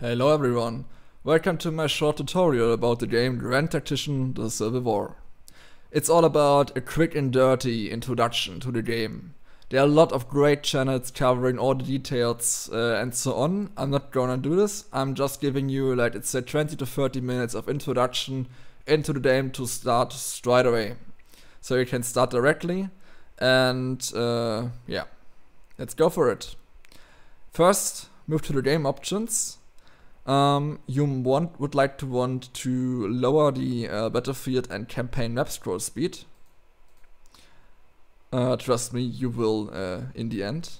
Hello everyone, welcome to my short tutorial about the game Grand Tactician The Civil War. It's all about a quick and dirty introduction to the game. There are a lot of great channels covering all the details uh, and so on. I'm not gonna do this, I'm just giving you like it's a 20 to 30 minutes of introduction into the game to start straight away. So you can start directly and uh, yeah, let's go for it. First, move to the game options um, you want would like to want to lower the uh, battlefield and campaign map scroll speed. Uh, trust me, you will uh, in the end.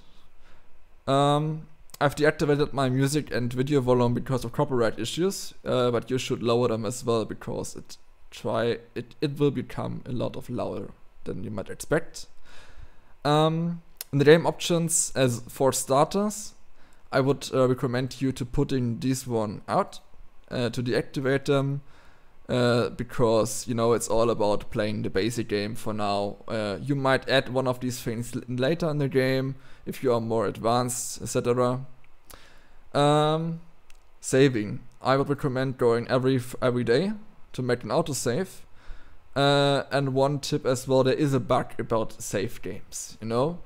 Um, I've deactivated my music and video volume because of copyright issues, uh, but you should lower them as well because it try it it will become a lot of louder than you might expect. Um, in the game options, as for starters, I would uh, recommend you to putting this one out uh, to deactivate them uh, because you know it's all about playing the basic game for now. Uh, you might add one of these things later in the game if you are more advanced, etc. Um, saving. I would recommend going every every day to make an autosave. Uh, and one tip as well, there is a bug about save games, you know?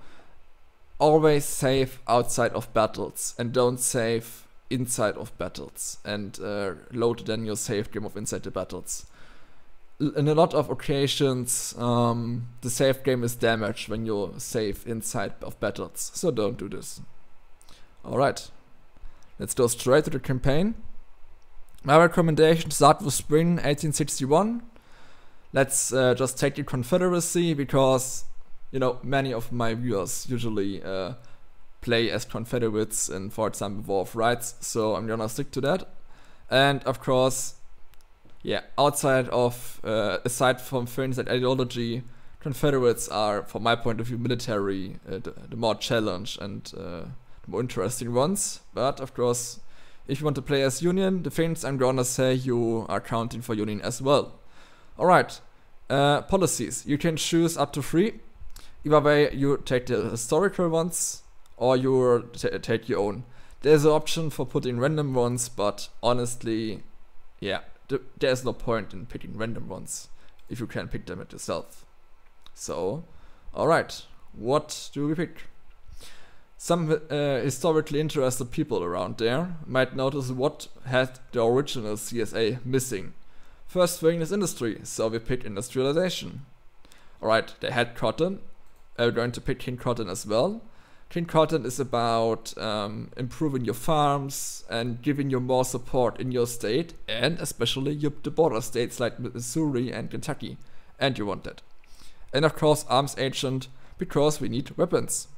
Always save outside of battles and don't save inside of battles and uh, load then your save game of inside the battles. in a lot of occasions, um, the save game is damaged when you save inside of battles, so don't do this. Alright, let's go straight to the campaign. My recommendation start with spring 1861. Let's uh, just take the Confederacy because you know, many of my viewers usually uh, play as Confederates in, for example, War of Rights, so I'm gonna stick to that. And of course, yeah, outside of, uh, aside from things like ideology, Confederates are, from my point of view, military, uh, the, the, more challenged and uh, the more interesting ones. But of course, if you want to play as Union, the things I'm gonna say you are counting for Union as well. Alright, uh, policies. You can choose up to three. Either way, you take the historical ones or you take your own. There's an option for putting random ones, but honestly, yeah, th there's no point in picking random ones if you can pick them at yourself. So, alright, what do we pick? Some uh, historically interested people around there might notice what had the original CSA missing. First thing is industry, so we pick industrialization. Alright, they had cotton, uh, going to pick King Cotton as well. King Cotton is about um, improving your farms and giving you more support in your state and especially your, the border states like Missouri and Kentucky. And you want that. And of course Arms Agent because we need weapons.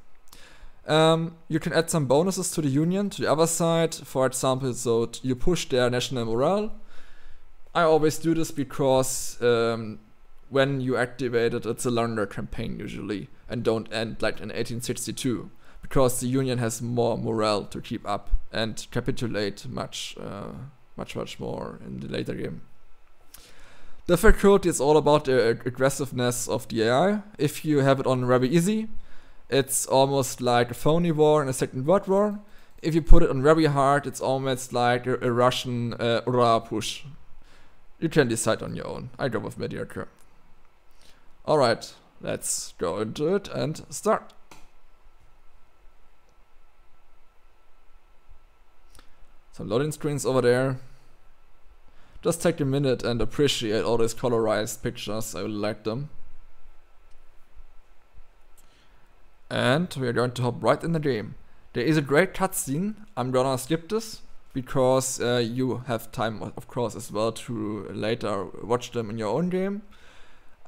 Um, you can add some bonuses to the Union, to the other side, for example, so you push their national morale. I always do this because um, when you activate it, it's a longer campaign usually and don't end like in 1862 because the Union has more morale to keep up and capitulate much, uh, much, much more in the later game. The difficulty is all about the aggressiveness of the AI. If you have it on very easy, it's almost like a phony war in a Second World War. If you put it on very hard, it's almost like a, a Russian uh, push. You can decide on your own. I go with mediocre. Alright, Let's go into it and start. Some loading screens over there. Just take a minute and appreciate all these colorized pictures, I really like them. And we are going to hop right in the game. There is a great cutscene, I'm gonna skip this, because uh, you have time of course as well to later watch them in your own game.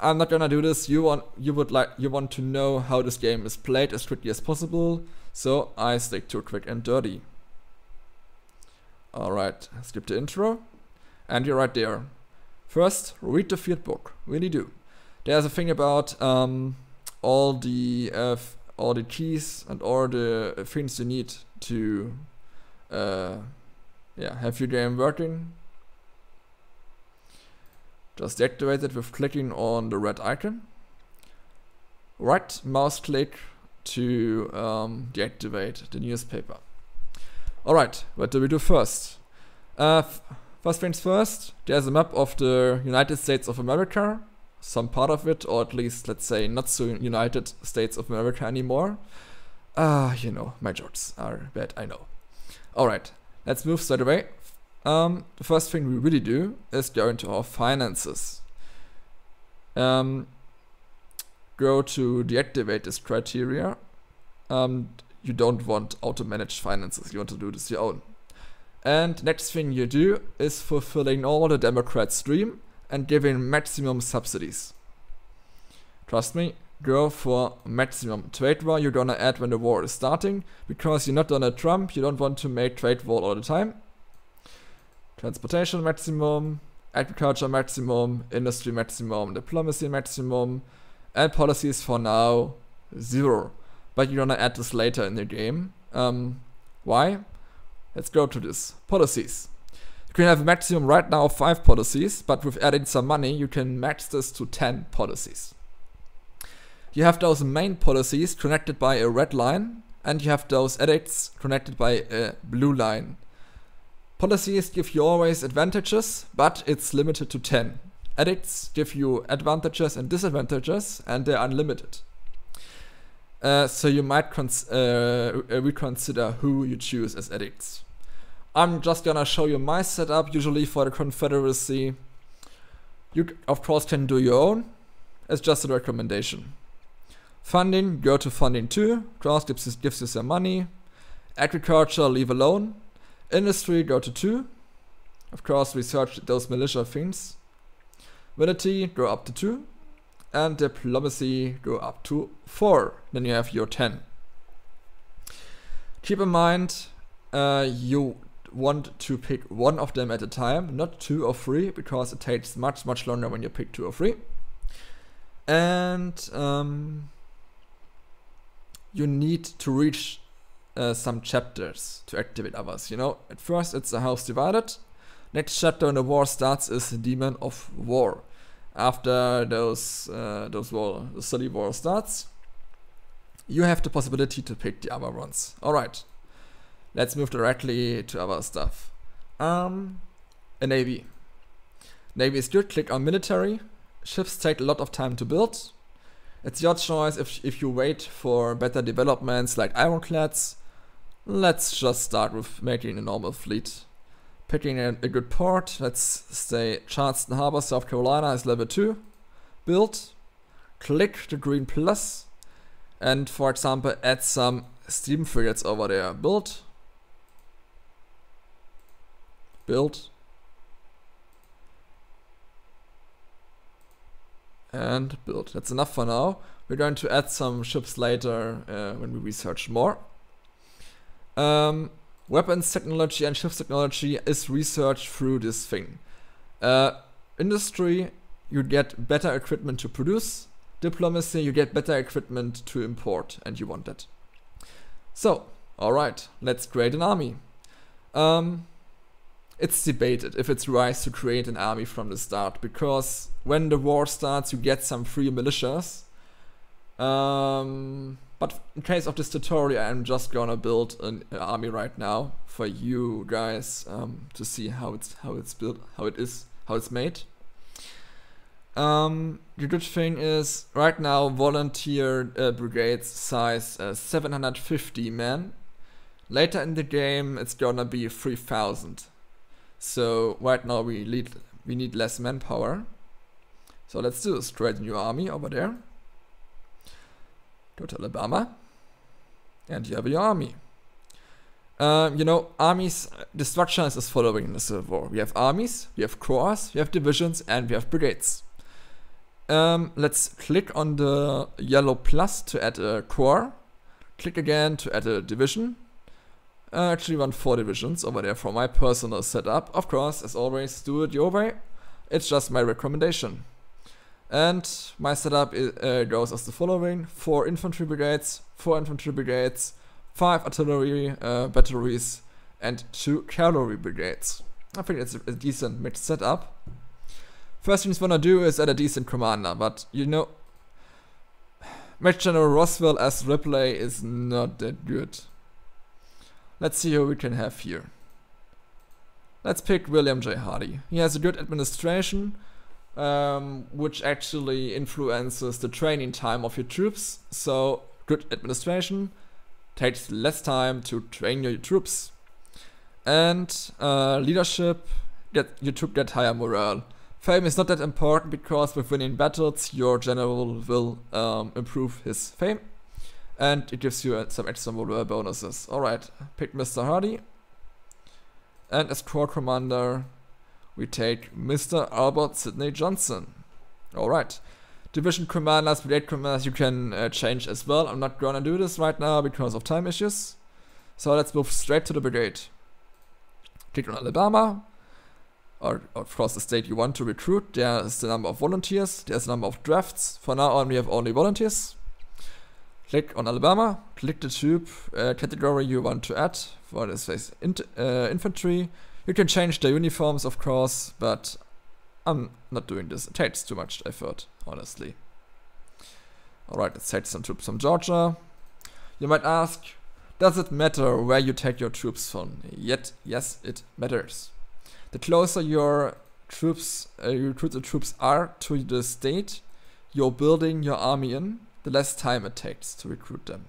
I'm not gonna do this. You want you would like you want to know how this game is played as quickly as possible, so I stick to quick and dirty. Alright, skip the intro. And you're right there. First, read the field book. Really do. There's a thing about um, all the uh, all the keys and all the things you need to uh, yeah have your game working just deactivate it with clicking on the red icon. Right mouse click to um, deactivate the newspaper. Alright, what do we do first? Uh, first things first, there's a map of the United States of America, some part of it, or at least, let's say, not so United States of America anymore. Ah, uh, you know, my jokes are bad, I know. Alright, let's move straight away. Um, the first thing we really do is go into our finances. Um, go to deactivate this criteria. Um, you don't want auto-managed finances, you want to do this your own. And next thing you do is fulfilling all the Democrats' dream and giving maximum subsidies. Trust me, go for maximum trade war you're gonna add when the war is starting, because you're not Donald Trump, you don't want to make trade war all the time. Transportation maximum, agriculture maximum, industry maximum, diplomacy maximum, and policies for now, zero. But you're gonna add this later in the game. Um, why? Let's go to this. Policies. You can have a maximum right now of 5 policies, but with adding some money, you can max this to 10 policies. You have those main policies connected by a red line, and you have those edicts connected by a blue line. Policies give you always advantages, but it's limited to 10. Edicts give you advantages and disadvantages, and they're unlimited. Uh, so you might uh, reconsider who you choose as edicts. I'm just gonna show you my setup, usually for the Confederacy. You of course can do your own, it's just a recommendation. Funding, go to funding 2, cross gives, gives you some money. Agriculture, leave alone. Industry, go to 2. Of course, research those militia things. Military, go up to 2. And diplomacy, go up to 4. Then you have your 10. Keep in mind, uh, you want to pick one of them at a time, not two or three, because it takes much, much longer when you pick two or three. And um, you need to reach uh, some chapters to activate others. You know, at first it's a house divided. Next chapter when the war starts is Demon of War. After those uh, those war the study war starts, you have the possibility to pick the other ones. All right, let's move directly to other stuff. Um, a navy. Navy is good. Click on military. Ships take a lot of time to build. It's your choice if if you wait for better developments like ironclads Let's just start with making a normal fleet. Picking a, a good port, let's say Charleston Harbor, South Carolina is level 2. Build, click the green plus, and for example add some steam frigates over there. Build, build, and build. That's enough for now. We're going to add some ships later uh, when we research more. Um, weapons technology and ships technology is researched through this thing. Uh, industry, you get better equipment to produce. Diplomacy, you get better equipment to import, and you want that. So, alright, let's create an army. Um, it's debated if it's wise to create an army from the start, because when the war starts, you get some free militias. Um, but in case of this tutorial, I'm just gonna build an, army right now for you guys um, to see how it's how it's built, how it is, how it's made. Um, the good thing is right now volunteer uh, brigades size uh, 750 men. Later in the game, it's gonna be 3000. So right now we need we need less manpower. So let's do a straight new army over there. Go to Alabama, and you have your army. Um, you know, armies, the structure is as following in the Civil War. We have armies, we have corps, we have divisions, and we have brigades. Um, let's click on the yellow plus to add a corps. Click again to add a division. I actually want four divisions over there for my personal setup. Of course, as always, do it your way. It's just my recommendation. And my setup is, uh, goes as the following. 4 infantry brigades, 4 infantry brigades, 5 artillery uh, batteries, and 2 cavalry brigades. I think it's a, a decent mixed setup. First things I wanna do is add a decent commander, but you know, Major General Roswell S. Ripley is not that good. Let's see who we can have here. let's pick William J. Hardee. He has a good administration, um, which actually influences the training time of your troops. So good administration takes less time to train your troops. And uh, leadership, get you to get higher morale. Fame is not that important because with winning battles, your general will um, improve his fame. And it gives you uh, some extra morale bonuses. Alright, pick Mr. Hardee. And as corps commander, we take Mr. Albert Sidney Johnston. Alright. Division commanders, brigade commanders, you can uh, change as well. I'm not gonna do this right now because of time issues. So let's move straight to the brigade. Click on Alabama, or of course the state you want to recruit. There's the number of volunteers, there's the number of drafts. For now on we have only volunteers. Click on Alabama, click the troop uh, category you want to add. For this case, uh, infantry. You can change the uniforms of course, but I'm not doing this. It takes too much effort, honestly. Alright, let's take some troops from Georgia. You might ask, does it matter where you take your troops from? Yet, yes, it matters. The closer your troops, uh, you recruit troops are to the state you're building your army in, the less time it takes to recruit them.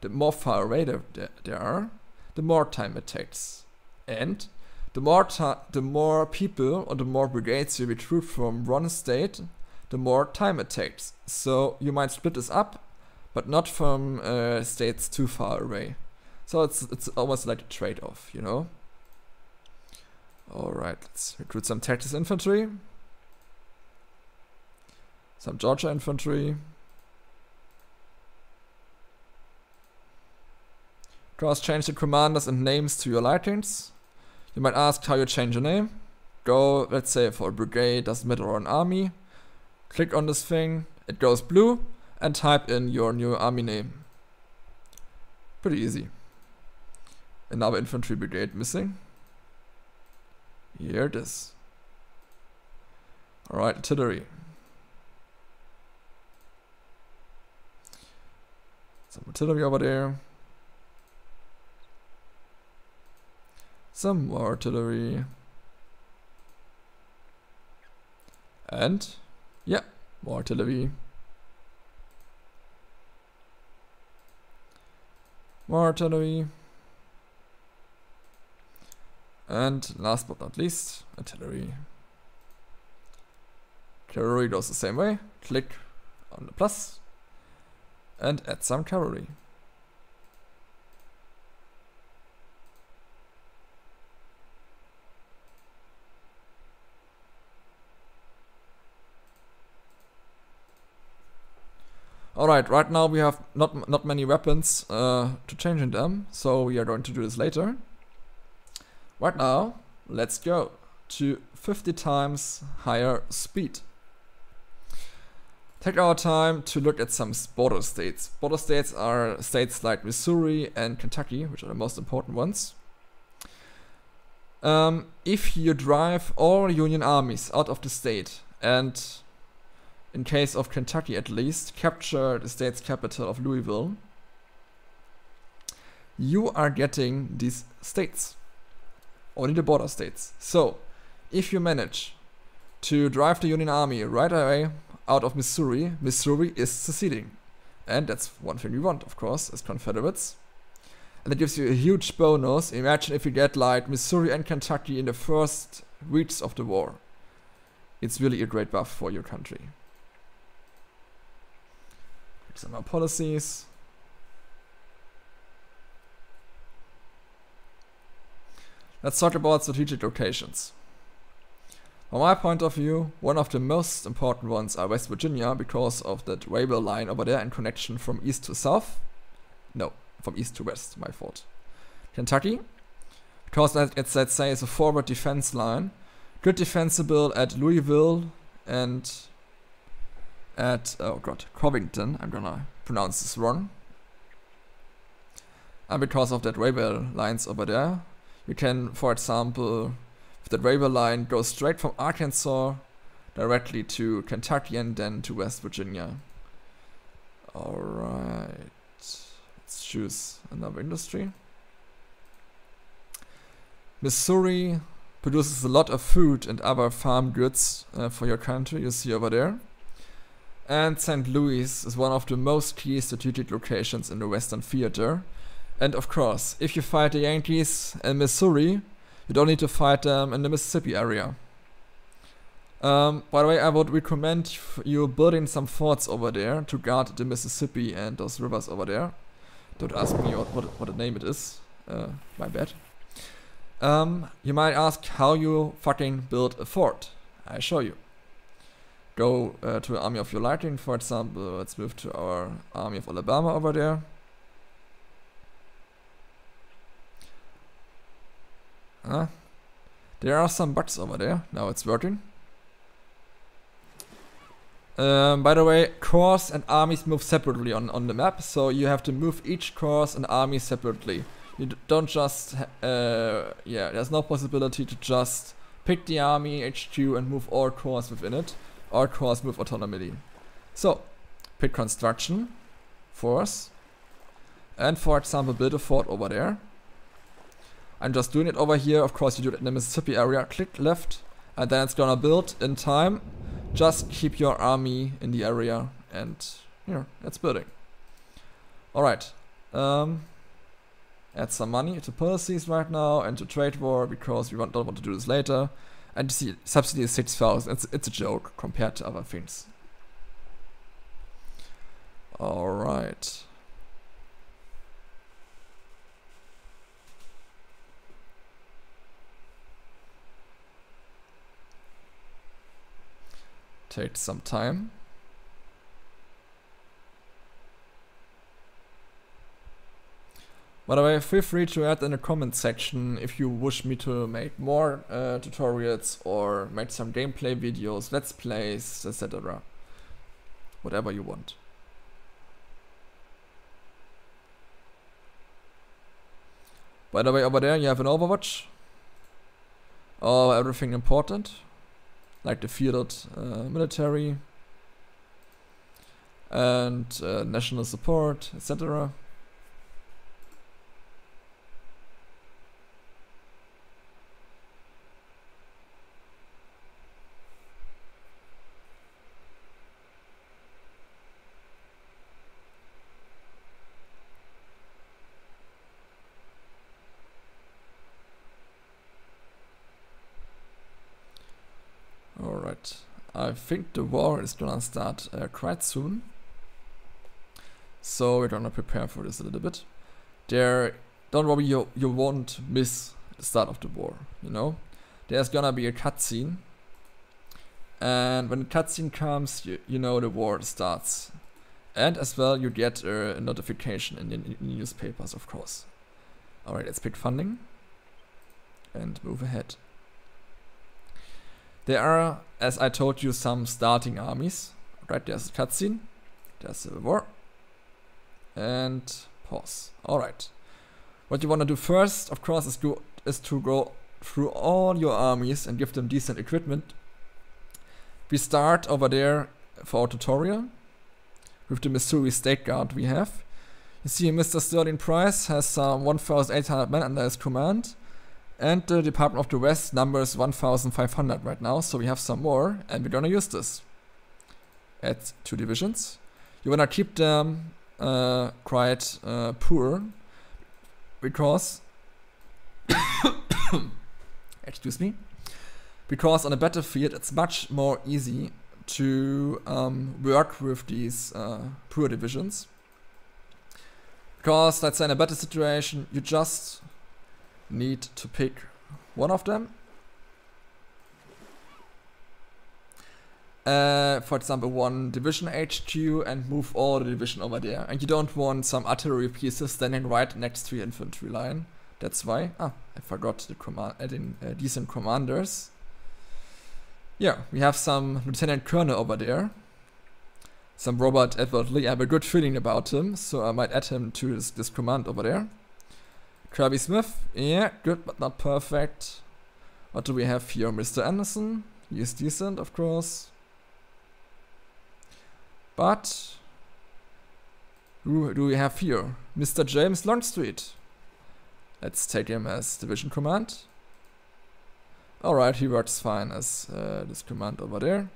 The more far away they, they are, the more time it takes. And the more the more people or the more brigades you recruit from one state, the more time it takes. So you might split this up, but not from uh, states too far away. So it's it's almost like a trade-off, you know. All right, let's recruit some Texas infantry, some Georgia infantry. Cross change the commanders and names to your likings. You might ask how you change a name. Go, let's say for a brigade, doesn't matter, or an army. Click on this thing, it goes blue, and type in your new army name. Pretty easy. Another infantry brigade missing. Here it is. Alright, artillery. Some artillery over there. Some more artillery. And, yeah, more artillery. More artillery. And last but not least, artillery. Cavalry goes the same way. Click on the plus and add some cavalry. Alright, right now we have not not many weapons uh, to change in them, so we are going to do this later. Right now, let's go to 50 times higher speed. Take our time to look at some border states. Border states are states like Missouri and Kentucky, which are the most important ones. Um, if you drive all Union armies out of the state and in case of Kentucky at least, capture the state's capital of Louisville, you are getting these states. Only the border states. So, if you manage to drive the Union Army right away out of Missouri, Missouri is seceding. And that's one thing we want, of course, as Confederates. And it gives you a huge bonus. Imagine if you get like Missouri and Kentucky in the first weeks of the war. It's really a great buff for your country. More policies. Let's talk about strategic locations. From my point of view, one of the most important ones are West Virginia because of that railway line over there and connection from east to south. No, from east to west, my fault. Kentucky, because it's, let's say, it's a forward defense line. Good defensible at Louisville and at, oh god, Covington, I'm gonna pronounce this wrong. And because of that railway lines over there, you can, for example, if the railway line goes straight from Arkansas directly to Kentucky and then to West Virginia. Alright, let's choose another industry. Missouri, produces a lot of food and other farm goods uh, for your country, you see over there. And St. Louis is one of the most key strategic locations in the Western Theater. And of course, if you fight the Yankees in Missouri, you don't need to fight them in the Mississippi area. Um, by the way, I would recommend you building some forts over there to guard the Mississippi and those rivers over there. Don't ask me what, what, what the name it is. Uh, my bad. Um, you might ask how you fucking build a fort. I show you. Go uh, to Army of Your Liking, for example. Let's move to our Army of Alabama over there. Huh? There are some bugs over there. Now it's working. Um, by the way, corps and armies move separately on, on the map, so you have to move each corps and army separately. You don't just, uh, yeah, there's no possibility to just pick the army HQ and move all corps within it. All corps move autonomously. So, pick construction, force, and for example build a fort over there. I'm just doing it over here, of course you do it in the Mississippi area, click left, and then it's gonna build in time. Just keep your army in the area and, know, it's building. Alright, um, add some money to policies right now and to trade war because we don't want to do this later. And see, subsidy is 6,000. It's, it's a joke compared to other things. Alright. Takes some time. By the way, feel free to add in the comment section if you wish me to make more uh, tutorials or make some gameplay videos, let's plays, etc. Whatever you want. By the way, over there you have an Overwatch. Oh, everything important. Like the fielded uh, military and uh, national support, etc. I think the war is gonna start uh, quite soon. So we're gonna prepare for this a little bit. There, don't worry, you, you won't miss the start of the war, you know? There's gonna be a cutscene. And when the cutscene comes, you, you know the war starts. And as well, you get a notification in the, in the newspapers, of course. Alright, let's pick funding. And move ahead. There are, as I told you, some starting armies. Right, there's a cutscene, there's a war, and pause. Alright. What you want to do first, of course, is to, is to go through all your armies and give them decent equipment. We start over there for our tutorial with the Missouri State Guard we have. You see Mr. Sterling Price has some 1,800 men under his command. And the Department of the West numbers 1500 right now, so we have some more, and we're gonna use this. Add two divisions. You wanna keep them uh, quite uh, poor, because... excuse me. Because on a battlefield it's much more easy to um, work with these uh, poor divisions. Because let's say in a better situation, you just need to pick one of them. Uh, for example, one division HQ and move all the division over there. And you don't want some artillery pieces standing right next to your infantry line. That's why. Ah, I forgot the command, adding uh, decent commanders. Yeah, we have some Lieutenant Colonel over there. Some Robert Edward Lee. I have a good feeling about him, so I might add him to this, this command over there. Kirby Smith, yeah, good but not perfect. What do we have here? Mr. Anderson, he is decent, of course. But, who do we have here? Mr. James Longstreet. Let's take him as division command. Alright, he works fine as uh, this command over there.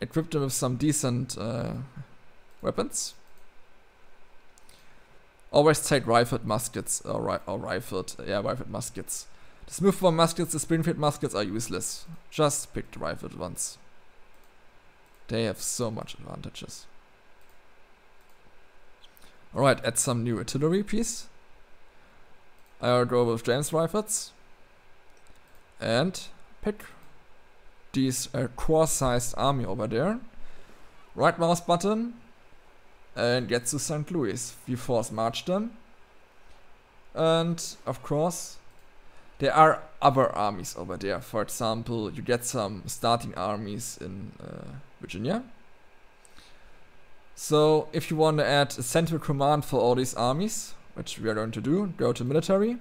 Equip him with some decent uh, weapons. Always take rifled muskets, or, ri or rifled, yeah, rifled muskets. The smoothbore muskets, the Springfield muskets are useless. Just pick the rifled ones. They have so much advantages. Alright, add some new artillery piece. I'll go with James rifles. And pick these uh, core-sized army over there. Right mouse button and get to St. Louis. We force march them. And of course, there are other armies over there. For example, you get some starting armies in uh, Virginia. So if you want to add a central command for all these armies, which we are going to do, go to military,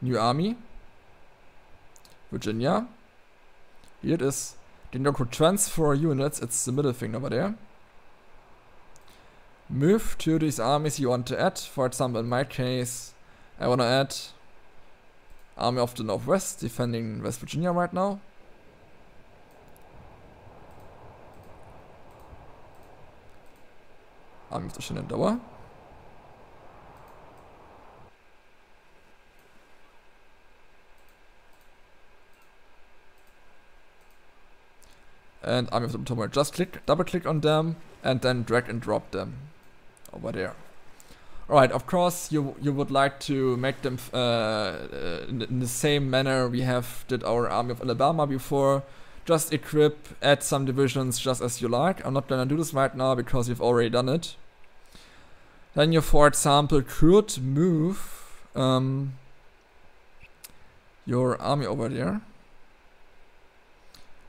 new army, Virginia. Here it is. Then go to transfer units, it's the middle thing over there. Move to these armies you want to add. For example, in my case, I want to add Army of the Northwest, defending West Virginia right now. Army of the Shenandoah. And Army of the Potomac. Just click, double click on them and then drag and drop them over there. Alright, of course you you would like to make them uh, uh, in, the same manner we have did our Army of Alabama before. Just equip, add some divisions just as you like. I'm not gonna do this right now because you've already done it. Then you, for example, could move um, your army over there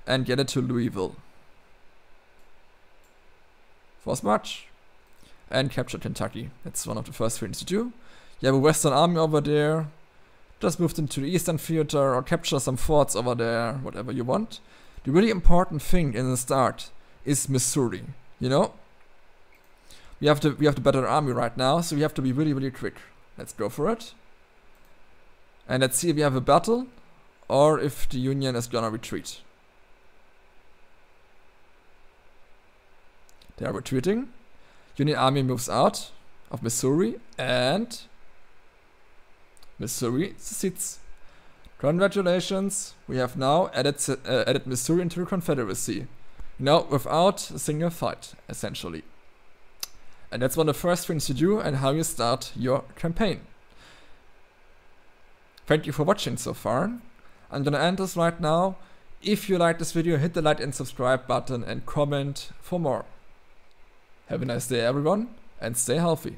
and get it to Louisville. For as march and capture Kentucky. That's one of the first things to do. You have a Western army over there. Just move into the Eastern Theater or capture some forts over there, whatever you want. The really important thing in the start is Missouri, you know? We have to we have the better army right now, so we have to be really, really quick. Let's go for it. And let's see if we have a battle or if the Union is gonna retreat. They are retreating. Union Army moves out of Missouri and Missouri secedes. Congratulations, we have now added, uh, added Missouri into the Confederacy. Now without a single fight, essentially. And that's one of the first things to do and how you start your campaign. Thank you for watching so far. I'm gonna end this right now. If you like this video, hit the like and subscribe button and comment for more. Have a nice day everyone and stay healthy.